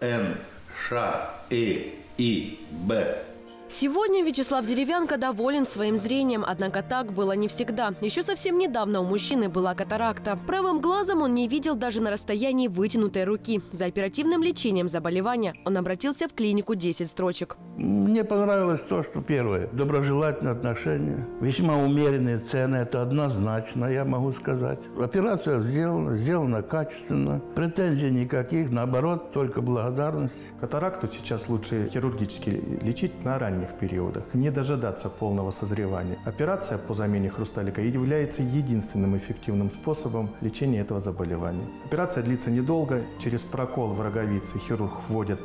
Н, Ш, И, И, Б. Сегодня Вячеслав Деревянко доволен своим зрением, однако так было не всегда. Еще совсем недавно у мужчины была катаракта. Правым глазом он не видел даже на расстоянии вытянутой руки. За оперативным лечением заболевания он обратился в клинику 10 строчек. Мне понравилось то, что первое, доброжелательное отношение, весьма умеренные цены, это однозначно, я могу сказать. Операция сделана, сделана качественно, претензий никаких, наоборот, только благодарность. Катаракту сейчас лучше хирургически лечить на ранних периодах, не дожидаться полного созревания. Операция по замене хрусталика является единственным эффективным способом лечения этого заболевания. Операция длится недолго, через прокол в роговице хирург вводит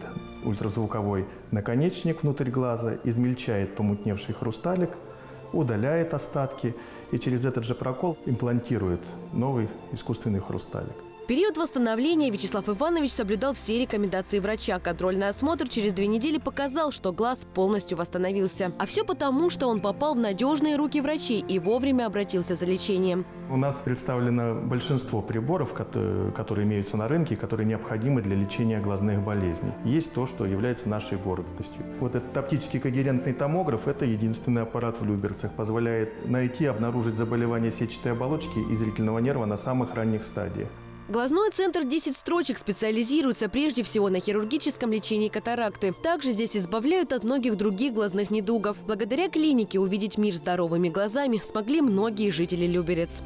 ультразвуковой наконечник внутрь глаза, измельчает помутневший хрусталик, удаляет остатки и через этот же прокол имплантирует новый искусственный хрусталик. Период восстановления Вячеслав Иванович соблюдал все рекомендации врача. Контрольный осмотр через две недели показал, что глаз полностью восстановился. А все потому, что он попал в надежные руки врачей и вовремя обратился за лечением. У нас представлено большинство приборов, которые, имеются на рынке, которые необходимы для лечения глазных болезней. Есть то, что является нашей гордостью. Вот этот оптический когерентный томограф – это единственный аппарат в Люберцах, позволяет найти, обнаружить заболевания сетчатой оболочки и зрительного нерва на самых ранних стадиях. Глазной центр 10 строчек специализируется прежде всего на хирургическом лечении катаракты. Также здесь избавляют от многих других глазных недугов. Благодаря клинике увидеть мир здоровыми глазами смогли многие жители Люберец.